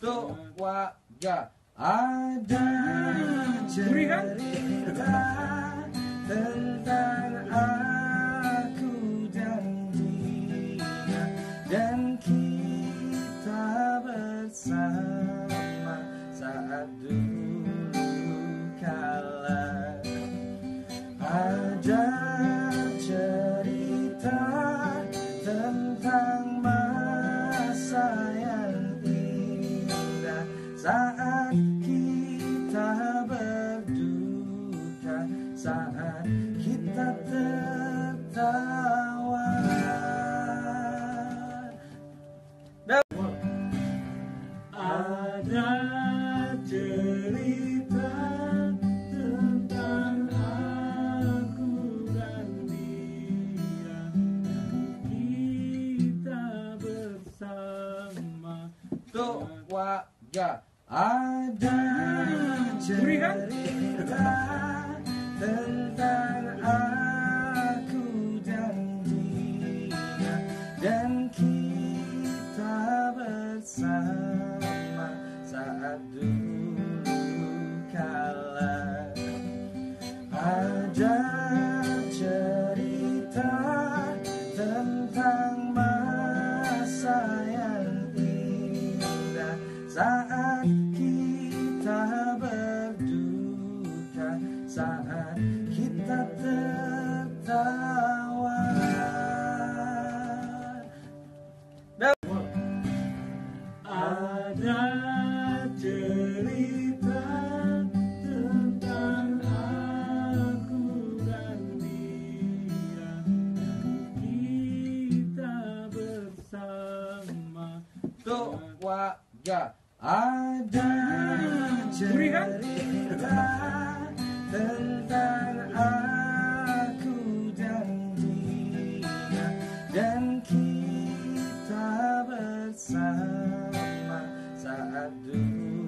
Dua, tiga. Ada kan? cerita saat kita berduka saat kita tertawa. Ada cerita tentang aku dan dia. Kita bersama. Satu, dua, tiga. Ada cerita tentang aku dan dia dan kita bersama saat dulu kala ada cerita tentang masa yang indah. Saat pernah ya. cerita tentang aku dan dia dan kita bersama. Tuh wajah ada cerita tentang aku dan dia dan kita bersama. I do.